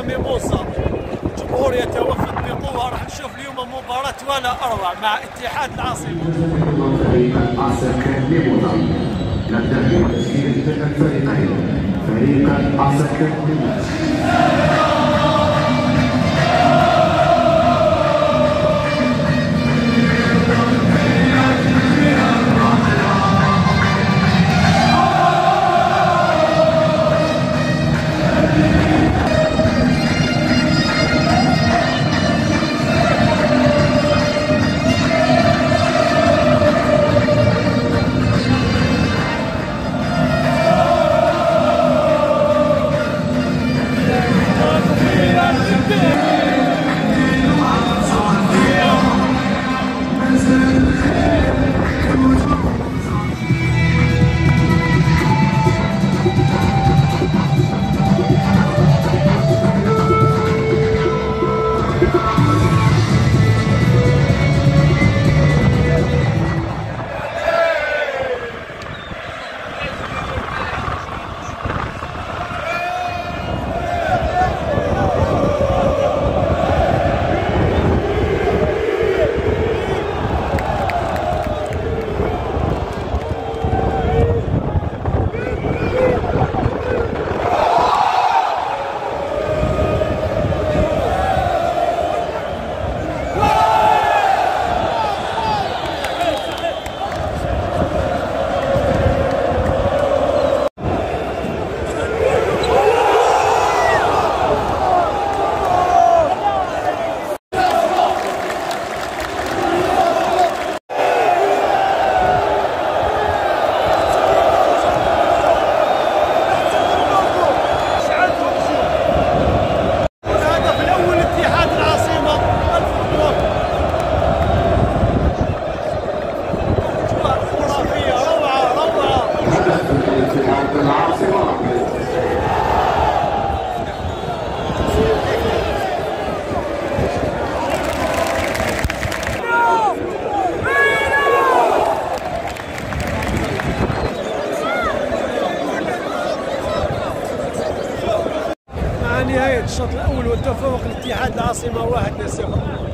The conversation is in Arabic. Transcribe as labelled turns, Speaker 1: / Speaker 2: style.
Speaker 1: الجامي موسى الجمهور يتوفد بقوه راح نشوف اليوم مباراه ولا أروع مع اتحاد العاصمة. نبدأ بتشكيلة فريق عسكر مع نهاية الشوط الأول وتفوق الاتحاد العاصمة واحد 0